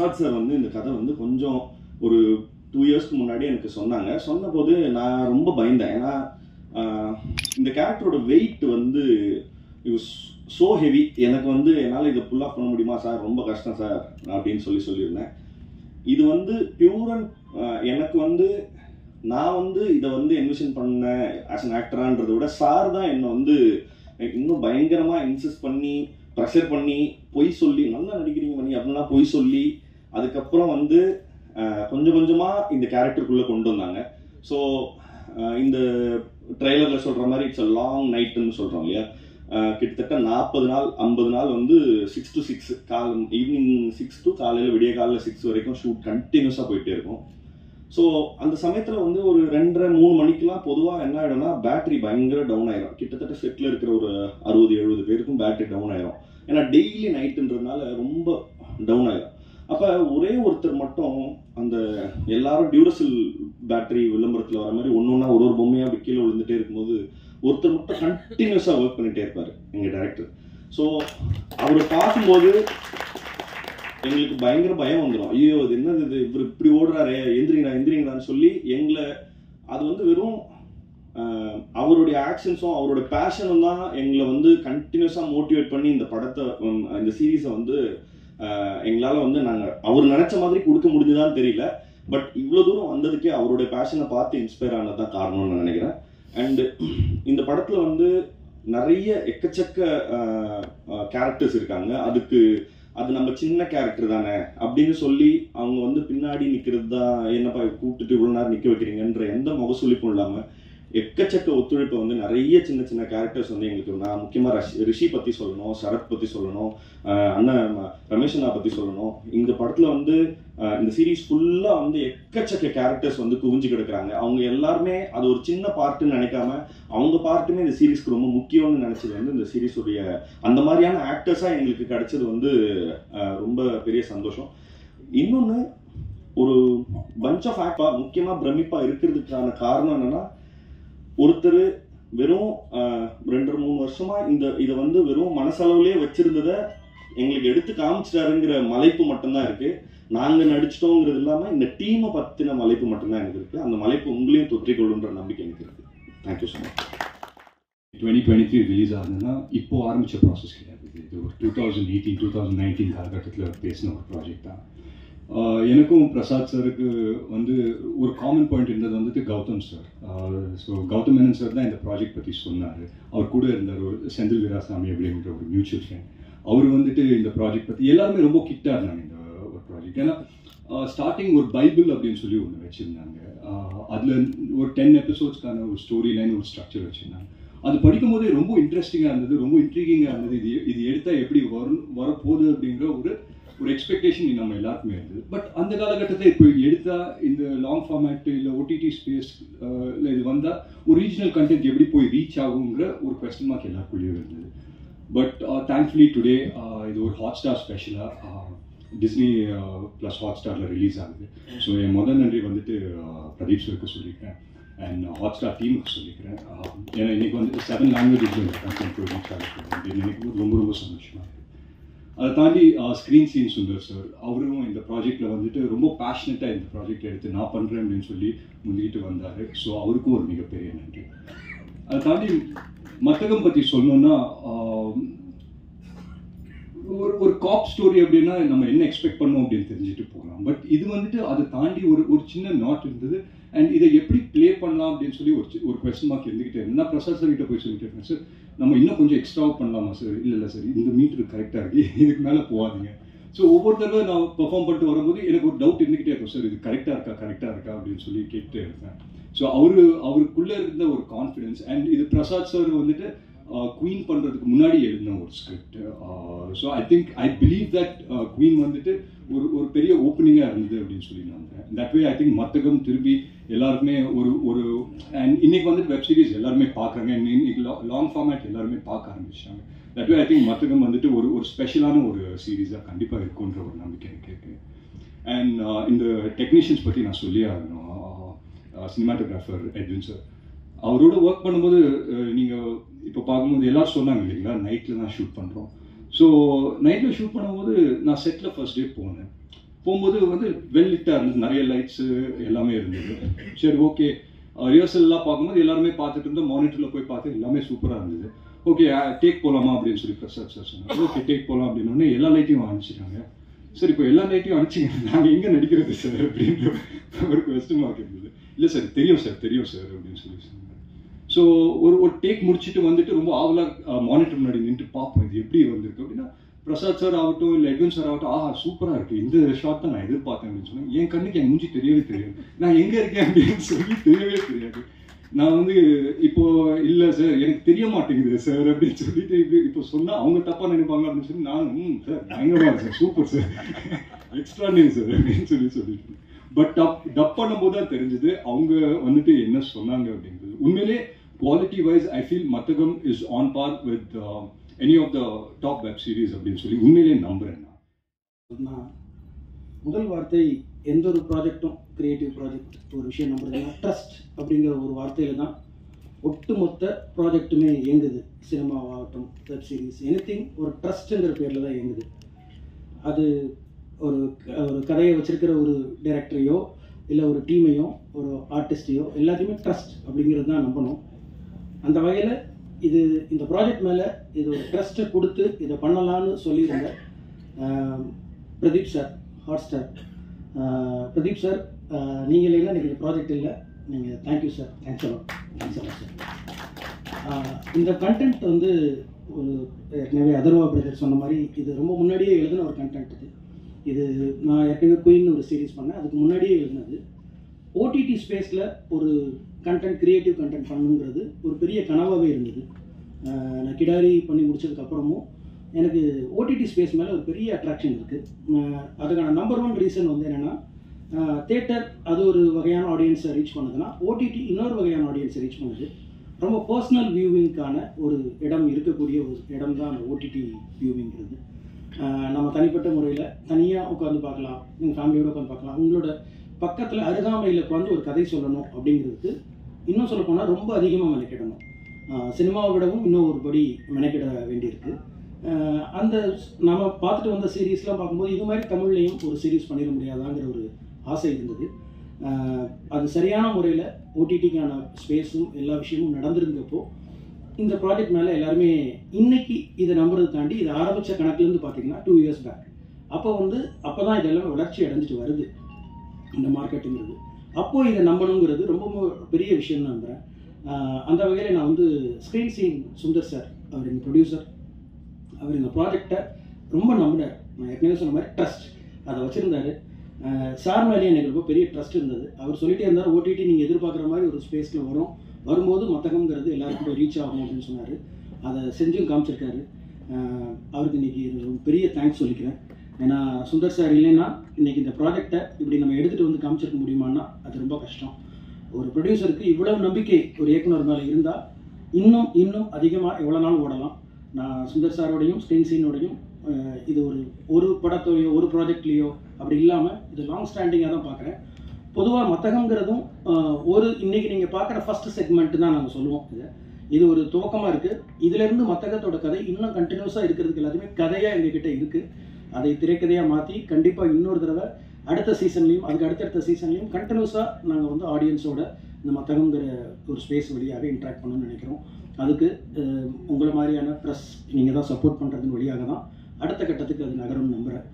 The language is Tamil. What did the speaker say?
பிரசாத் சார் வந்து இந்த கதை வந்து கொஞ்சம் ஒரு டூ இயர்ஸ்க்கு முன்னாடி எனக்கு சொன்னாங்க. சொன்னபோது நான் ரொம்ப பயந்தேன். ஏன்னா இந்த கேரக்டரோட வெயிட் வந்து ஸோ ஹெவி எனக்கு வந்து என்னால் இதை புல் ஆஃப் பண்ண முடியுமா சார் ரொம்ப கஷ்டம் சார் அப்படின்னு சொல்லி சொல்லியிருந்தேன். இது வந்து பியூர் அண்ட் எனக்கு வந்து நான் வந்து இதை வந்து என்விஷன் பண்ண ஆஸ் அன் ஆக்டரான்றதை விட சார் தான் என்னை வந்து இன்னும் பயங்கரமாக இன்சிஸ்ட் பண்ணி ப்ரெஷர் பண்ணி பொய் சொல்லி நல்லா நடிக்கிறீங்க பண்ணி அப்படின்னா பொய் சொல்லி அதுக்கப்புறம் வந்து கொஞ்சம் கொஞ்சமாக இந்த கேரக்டருக்குள்ளே கொண்டு வந்தாங்க. ஸோ இந்த ட்ரெய்லரில் சொல்கிற மாதிரி இட்ஸ் அ லாங் நைட்டுன்னு சொல்கிறோம் இல்லையா? கிட்டத்தட்ட நாற்பது நாள் ஐம்பது நாள் வந்து சிக்ஸ் டு சிக்ஸ் கால் ஈவினிங் சிக்ஸ் டு காலையில் விடிய காலையில் சிக்ஸ் வரைக்கும் ஷூட் கண்டினியூஸாக போயிட்டே இருக்கும். ஸோ அந்த சமயத்தில் வந்து ஒரு ரெண்டரை மூணு மணிக்கெலாம் பொதுவாக என்ன ஆகிடும்னா பேட்டரி பயங்கர டவுன் ஆயிரும். கிட்டத்தட்ட செட்டில் இருக்கிற ஒரு அறுபது எழுபது பேருக்கும் பேட்டரி டவுன் ஆயிரும். ஏன்னா டெய்லி நைட்டுன்றதுனால ரொம்ப டவுன் ஆயிரும். அப்போ ஒரே ஒருத்தர் மட்டும் அந்த எல்லாரும் டியூரசில் பேட்டரி விளம்பரத்தில் வர மாதிரி ஒன்று ஒன்றா ஒரு ஒரு பொம்மையாக அப்படி கீழே விழுந்துட்டே இருக்கும்போது ஒருத்தர் மட்டும் கண்டினியூஸாக ஒர்க் பண்ணிகிட்டே இருப்பார் எங்கள் டேரக்டர் ஸோ அவரை பார்க்கும்போது எங்களுக்கு பயங்கர பயம் வந்துடும் ஐயோ இது என்னது இது? இவர் இப்படி ஓடுறாரே எந்திரிங்கடா எந்திரிங்கடான்னு சொல்லி எங்களை அது வந்து வெறும் அவருடைய ஆக்ஷன்ஸும் அவரோட பேஷனும் தான் எங்களை வந்து கண்டினியூஸாக மோட்டிவேட் பண்ணி இந்த படத்தை இந்த சீரீஸை வந்து எங்களால் வந்து நாங்கள் அவர் நினச்ச மாதிரி கொடுக்க முடிஞ்சுதான்னு தெரியல. பட் இவ்வளோ தூரம் வந்ததுக்கே அவருடைய பேஷனை பார்த்து இன்ஸ்பயர் ஆனது தான் காரணம்னு நான் நினைக்கிறேன். அண்டு இந்த படத்தில் வந்து நிறைய எக்கச்சக்க கேரக்டர்ஸ் இருக்காங்க. அதுக்கு அது நம்ம சின்ன கேரக்டர் தானே அப்படின்னு சொல்லி அவங்க வந்து பின்னாடி நிற்கிறது தான் என்னப்பா கூப்பிட்டுட்டு இவ்வளோ நேரம் நிற்க வைக்கிறீங்கன்ற எந்த முகசூலிப்பும் இல்லாமல் எக்கச்சக்க ஒத்துழைப்பு வந்து நிறைய சின்ன சின்ன கேரக்டர்ஸ் வந்து எங்களுக்கு நான் முக்கியமாக ரஷ் ரிஷி பற்றி சொல்லணும் சரத் பற்றி சொல்லணும் அண்ணன் ரமேஷனா பற்றி சொல்லணும். இந்த படத்தில் வந்து இந்த சீரீஸ் ஃபுல்லாக வந்து எக்கச்சக்க கேரக்டர்ஸ் வந்து குவிஞ்சு கிடக்குறாங்க. அவங்க எல்லாருமே அது ஒரு சின்ன பார்ட்டுன்னு நினைக்காம அவங்க பார்ட்டுமே இந்த சீரீஸ்க்கு ரொம்ப முக்கியம்னு நினச்சது வந்து இந்த சீரீஸுடைய அந்த மாதிரியான ஆக்டர்ஸாக எங்களுக்கு கிடைச்சது வந்து ரொம்ப பெரிய சந்தோஷம். இன்னொன்று ஒரு பஞ்ச் ஆஃப் ஆக்டா முக்கியமாக பிரமிப்பாக இருக்கிறதுக்கான காரணம் என்னன்னா ஒருத்தர் வெறும் ரெண்டு மூணு வருஷமா இந்த இதை வந்து வெறும் மனசளவுலயே வச்சிருந்ததை எங்களுக்கு எடுத்து காமிச்சிட்டாருங்கிற மலைப்பு மட்டும்தான் இருக்கு. நாங்க நடிச்சிட்டோங்கிறது இல்லாம இந்த டீமை பத்தின மலைப்பு மட்டும்தான் எனக்கு இருக்கு. அந்த மலைப்பு உங்களையும் தொற்றிக்கொள்ளுன்ற நம்பிக்கை எனக்கு இருக்கு. Thank you so much twenty twenty three release ஆகுதுன்னா இப்போ ஆரம்பிச்ச ப்ராசஸ் கிடையாது. இது. ஒரு two thousand eighteen two thousand nineteen காலகட்டத்தில் பேசின ஒரு ப்ராஜெக்ட் தான். எனக்கும் பிரசாத் சாருக்கு வந்து ஒரு காமன் பாயிண்ட் இருந்தது வந்துட்டு Gautham sir. So Gautham Menon sir தான் இந்த ப்ராஜெக்ட் பற்றி சொன்னார். அவர் கூட இருந்தார் ஒரு செந்தில் வீராசாமி அப்படின்ற ஒரு மியூச்சுவல் ஃப்ரெண்ட் அவர் வந்துட்டு இந்த ப்ராஜெக்ட் பற்றி எல்லாருமே ரொம்ப கிட்டாக இருந்தாங்க இந்த ஒரு ப்ராஜெக்ட் ஏன்னா ஸ்டார்டிங் ஒரு பைபிள் அப்படின்னு சொல்லி ஒன்று வச்சுருந்தாங்க. அதில் ஒரு டென் எபிசோட்ஸ்க்கான ஒரு ஸ்டோரி லைன் ஒரு ஸ்ட்ரக்சர் வச்சுருந்தாங்க. அது படிக்கும்போதே ரொம்ப இன்ட்ரெஸ்டிங்காக இருந்தது ரொம்ப இன்ட்ரீகிங்காக இருந்தது. இது இது எடுத்தால் எப்படி வரும் வரப்போகுது அப்படிங்கிற ஒரு ஒரு எக்ஸ்பெக்டேஷன் நம்ம எல்லாருக்குமே இருந்தது பட் அந்த காலகட்டத்தில் இப்போ எடுத்தால் இந்த லாங் ஃபார்மேட் இல்லை ஓடிடி ஸ்பேஸ் இல்லை இது வந்தால் ஒரு ரீஜனல் கண்டென்ட் எப்படி போய் ரீச் ஆகுங்கிற ஒரு கொஸ்டின் மார்க் எல்லாருக்குள்ளேயும் இருந்தது. பட் தேங்க்ஃபுல்லி டுடே இது ஒரு ஹாட் ஸ்டார் ஸ்பெஷலாக டிஸ்னி ப்ளஸ் ஹாட் ஸ்டாரில் ரிலீஸ் ஆகுது. ஸோ என் முதல் நன்றி வந்துட்டு பிரதீப் சருக்கு சொல்லிக்கிறேன் அண்ட் ஹாட் ஸ்டார் டீமுக்கு சொல்லிக்கிறேன் ஏன்னா இன்றைக்கி வந்துட்டு செவன் லாங்குவேஜ் கண்டென்ட் ரீச் ஆகுது. அப்படின்னு ரொம்ப ரொம்ப சந்தோஷமாக இருக்குது அதை தாண்டி ஸ்க்ரீன் சீன் சுந்தர் சார் அவரும் இந்த ப்ராஜெக்டில் வந்துட்டு ரொம்ப பேஷனட்டாக இந்த ப்ராஜெக்ட் எடுத்து நான் பண்ணுறேன் அப்படின்னு சொல்லி முந்திக்கிட்டு வந்தார். ஸோ அவருக்கும் ஒரு மிகப்பெரிய நன்றி. அதை தாண்டி மத்தகம் பற்றி சொல்லணும்னா ஒரு ஒரு காப் ஸ்டோரி அப்படின்னா நம்ம என்ன எக்ஸ்பெக்ட் பண்ணோம் அப்படின்னு தெரிஞ்சுட்டு போகலாம். பட் இது வந்துட்டு அதை தாண்டி ஒரு ஒரு சின்ன நாட் இருந்தது. அண்ட் இதை எப்படி ப்ளே பண்ணலாம் அப்படின்னு சொல்லி ஒரு ஒரு கொஸ்டின் மார்க் இருந்துகிட்டே இருந்தால் நான் பிரசாத் சார் கிட்ட போய் சொல்லிட்டு இருக்கேன் சார் நம்ம இன்னும் கொஞ்சம் எக்ஸ்ட்ராவாக பண்ணலாமா சார் இல்லை இல்லை சார் இந்த மீட்டர் கரெக்டாக இருக்கு. இதுக்கு மேலே போகாதீங்க. ஸோ ஒவ்வொரு தடவை நான் பெர்ஃபார்ம் பண்ணிட்டு வரும்போது எனக்கு ஒரு டவுட் இருந்துக்கிட்டே இருக்கும் சார் இது கரெக்டாக இருக்கா கரெக்டாக இருக்கா? அப்படின்னு சொல்லி கேட்டுட்டே இருப்பேன். ஸோ அவரு அவருக்குள்ளே இருந்த ஒரு கான்ஃபிடென்ஸ் அண்ட் இது பிரசாத் சார் வந்துட்டு குவீன் பண்ணுறதுக்கு முன்னாடி எழுதின ஒரு script so I think I believe that queen வந்துட்டு ஒரு ஒரு பெரிய ஓப்பனிங்காக இருந்தது அப்படின்னு சொல்லி நான் that way I think Mathagam திரும்பி எல்லாருக்குமே ஒரு ஒரு அண்ட் இன்னைக்கு வந்துட்டு வெப் சீரிஸ் எல்லாருமே பார்க்குறாங்க. இன்னைக்கு லாங் ஃபார்மேட் எல்லாருமே பார்க்க ஆரம்பிச்சிட்டாங்க. That way I think Mathagam வந்துட்டு ஒரு ஒரு ஸ்பெஷலான ஒரு சீரீஸாக கண்டிப்பாக இருக்குன்ற ஒரு நம்பிக்கை எனக்கு இருக்கு. அண்ட் uh, இந்த டெக்னீஷியன்ஸ் பற்றி நான் சொல்லியே ஆகணும். சினிமாட்டோகிராஃபர் எட்வின் சார் அவரோட ஒர்க் பண்ணும்போது நீங்கள் இப்போ பார்க்கும்போது எல்லாரும் சொன்னாங்க இல்லைங்களா? நைட்டில் தான் ஷூட் பண்ணுறோம் ஸோ நைட்டில் ஷூட் பண்ணும்போது நான் செட்டில் ஃபர்ஸ்ட் டே போனேன். போகும்போது வந்து வெல்லிட்டாக இருந்தது. நிறைய லைட்ஸு எல்லாமே இருந்தது. சரி ஓகே ரிஹர்சல்லாம் பார்க்கும்போது எல்லாருமே பார்த்துட்டு இருந்தோம். மானிட்டரில் போய் பார்த்து எல்லாமே சூப்பராக இருந்தது. ஓகே டேக் போகலாமா அப்படின்னு சொல்லி பிரசாத் சார் சொன்னாங்க ஓகே டேக் போகலாம் அப்படின்னு எல்லா லைட்டையும் அனுப்பிச்சிட்டாங்க. சார் இப்போ எல்லா லைட்டையும் அனுப்பிச்சிங்க நாங்கள் எங்கே நடிக்கிறது சார் அப்படின்ற ஒரு கொஸ்டின் மார்க் இருந்தது. இல்லை சார் தெரியும் சார் தெரியும் சார் அப்படின்னு சொல்லி ஸோ ஒரு ஒரு டேக் முடிச்சுட்டு வந்துட்டு ரொம்ப ஆவலாக மானிட்டர் முன்னாடி நின்று பார்ப்போம் இது எப்படி வந்திருக்கு அப்படின்னா பிரசாத் சார் ஆகட்டும் இல்லை எட்வின் சார் ஆகட்டும் ஆஹா சூப்பராக இருக்கு. இந்த ஷாட் தான் நான் எதிர்பார்த்தேன் அப்படின்னு சொன்னேன். என் கண்ணுக்கு என் மூஞ்சி தெரியவே தெரியாது. நான் எங்கே இருக்கேன் அப்படின்னு சொல்லி தெரியவே தெரியாது. நான் வந்து இப்போ இல்லை சார் எனக்கு தெரிய மாட்டேங்குது சார் அப்படின்னு சொல்லிட்டு இப்போ இப்போ சொன்னால் அவங்க தப்பாக நினைப்பாங்க அப்படின்னு சொல்லி நானும் ம் சார் பயங்கரமாக sir super sir extraordinary sir அப்படின்னு சொல்லி சொல்லிட்டு பட் டப் டப் பண்ணும்போது தான் தெரிஞ்சது அவங்க வந்துட்டு என்ன சொன்னாங்க அப்படிங்கிறது. உண்மையிலே quality wise I feel Mathagam is on par with any of the top web series அப்படின்னு சொல்லி உண்மையிலேயே நம்புறேன் நான். முதல் வார்த்தை எந்த ஒரு ப்ராஜெக்ட்டும் கிரியேட்டிவ் ப்ராஜெக்ட் ஒரு விஷயம் நம்புறதுன்னா ட்ரஸ்ட் அப்படிங்கிற ஒரு வார்த்தையில தான் ஒட்டுமொத்த ப்ராஜெக்ட்டுமே இயங்குது. சினிமாவாகட்டும் வெப் சீரிஸ் எனிதிங் ஒரு ட்ரஸ்ட்டுங்கிற பேரில் தான் இயங்குது. அது ஒரு ஒரு கதையை வச்சிருக்கிற ஒரு டைரக்டரையோ இல்லை ஒரு டீமையோ ஒரு ஆர்டிஸ்டையோ எல்லாத்தையுமே ட்ரஸ்ட் அப்படிங்கிறது தான் நம்பணும். அந்த வகையில் இது இந்த ப்ராஜெக்ட் மேலே இது ஒரு ட்ரஸ்ட்டை கொடுத்து இதை பண்ணலான்னு சொல்லியிருந்த Pradeep sir Hotstar Pradeep sir நீங்கள் இல்லைன்னா எனக்கு இந்த ப்ராஜெக்ட் இல்லை நீங்கள் thank you sir thanks a lot thanks a lot sir இந்த கண்டென்ட் வந்து ஒரு ஏற்கனவே அதர்வா பிரதர் சொன்ன மாதிரி இது ரொம்ப முன்னாடியே எழுதின ஒரு கண்டென்ட் இது. இது நான் ஏற்கனவே குயின்னு ஒரு சீரீஸ் பண்ணேன். அதுக்கு முன்னாடியே எழுதினது. ஓடிடி ஸ்பேஸில் ஒரு கண்டென்ட் க்ரியேட்டிவ் கண்டென்ட் பண்ணுங்கிறது ஒரு பெரிய கனவாகவே இருந்தது. நான் கிடாரி பண்ணி முடிச்சதுக்கப்புறமும் எனக்கு ஓடிடி ஸ்பேஸ் மேலே ஒரு பெரிய அட்ராக்ஷன் இருக்குது அதுக்கான நம்பர் ஒன் ரீசன் வந்து என்னென்னா தேட்டர் அது ஒரு வகையான ஆடியன்ஸை ரீச் பண்ணுதுன்னா ஓடிடி இன்னொரு வகையான ஆடியன்ஸை ரீச் பண்ணுது. ரொம்ப பர்சனல் வியூவிங்க்கான ஒரு இடம் இருக்கக்கூடிய ஒரு இடம் தான் அந்த ஓடிடி வியூவிங்கிறது நம்ம தனிப்பட்ட முறையில் தனியாக உட்காந்து பார்க்கலாம் உங்கள் ஃபேமிலியோடு உட்காந்து பார்க்கலாம் உங்களோட பக்கத்தில் அருகாமையில் உட்காந்து ஒரு கதை சொல்லணும் அப்படிங்கிறதுக்கு இன்னும் சொல்ல போனால் ரொம்ப அதிகமாக மெனக்கிடணும். சினிமாவை விடவும் இன்னும் ஒரு படி மெனக்கிட வேண்டியிருக்கு. அந்த நம்ம பார்த்துட்டு வந்த சீரீஸ்லாம் பார்க்கும்போது இது மாதிரி தமிழ்லையும் ஒரு சீரீஸ் பண்ணிட முடியாதாங்கிற ஒரு ஆசை இருந்தது. அது சரியான முறையில் ஓடிடிக்கான ஸ்பேஸும் எல்லா விஷயமும் நடந்திருந்தப்போ இந்த ப்ராஜெக்ட் மேலே எல்லாருமே இன்னைக்கு இதை நம்புறது தாண்டி இதை ஆரம்பித்த கணக்குலேருந்து பார்த்தீங்கன்னா டூ இயர்ஸ் பேக் அப்போ வந்து அப்போ தான் இதெல்லாம் வளர்ச்சி அடைஞ்சிட்டு வருது. இந்த மார்க்கெட்டுங்கிறது அப்போது இதை நம்பணுங்கிறது ரொம்ப பெரிய விஷயம் நம்புகிறேன் அந்த வகையில் நான் வந்து ஸ்க்ரீன் சீன் சுந்தர் சார் அவர் எங்கள் ப்ரொடியூசர் அவர் இந்த ப்ராஜெக்டை ரொம்ப நம்பினார். நான் ஏற்கனவே சொன்ன மாதிரி ட்ரஸ்ட் அதை வச்சுருந்தாரு. சார் மேலே எனக்கு ரொம்ப பெரிய ட்ரஸ்ட் இருந்தது. அவர் சொல்லிகிட்டே இருந்தார் ஓடிடி நீங்கள் எதிர்பார்க்குற மாதிரி ஒரு ஸ்பேஸில் வரும். வரும்போது மத்தகம்ங்கிறது எல்லாருக்கும் போய் ரீச் ஆகும் அப்படின்னு சொன்னார். அதை செஞ்சும் காமிச்சிருக்காரு. அவருக்கு இன்னைக்கு இது பெரிய தேங்க்ஸ் சொல்லிக்கிறேன். ஏன்னா சுந்தர் சார் இல்லைன்னா இன்னைக்கு இந்த ப்ராஜெக்டை இப்படி நம்ம எடுத்துகிட்டு வந்து காமிச்சிருக்க முடியுமான்னா அது ரொம்ப கஷ்டம். ஒரு ப்ரொடியூசருக்கு இவ்வளவு நம்பிக்கை ஒரு இயக்குனர் மேலே இருந்தால் இன்னும் இன்னும் அதிகமாக எவ்வளோ நாள் ஓடலாம்? நான் சுந்தர் சாரோடையும் ஸ்க்ரீன் சீனோடையும் இது ஒரு ஒரு படத்தோடையோ ஒரு ப்ராஜெக்ட்லேயோ அப்படி இல்லாமல் இது லாங் ஸ்டாண்டிங்காக தான் பார்க்குறேன் பொதுவாக மத்தகங்கிறதும் ஒரு இன்னைக்கு நீங்கள் பார்க்குற ஃபஸ்ட்டு செக்மெண்ட்டு தான் நாங்கள் சொல்லுவோம் இது. இது ஒரு துவக்கமாக இருக்குது இதுலேருந்து மத்தகத்தோட கதை இன்னும் கண்டினியூஸாக இருக்கிறதுக்கு எல்லாத்தையுமே கதையாக எங்ககிட்ட இருக்குது அதை திரைக்கதையாக மாற்றி கண்டிப்பாக இன்னொரு தடவை அடுத்த சீசன்லையும் அதுக்கு அடுத்தடுத்த சீசன்லையும் கண்டினியூஸாக நாங்கள் வந்து ஆடியன்ஸோட இந்த மத்தகங்கிற ஒரு ஸ்பேஸ் வழியாக இன்ட்ராக்ட் பண்ணணும்னு நினைக்கிறோம். அதுக்கு உங்களை மாதிரியான ப்ரெஸ் நீங்கள் தான் சப்போர்ட் பண்ணுறதுன்னு வழியாக தான் அடுத்த கட்டத்துக்கு அது நகரம்னு நம்புகிறேன்